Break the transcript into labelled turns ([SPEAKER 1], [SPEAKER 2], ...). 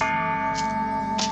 [SPEAKER 1] Música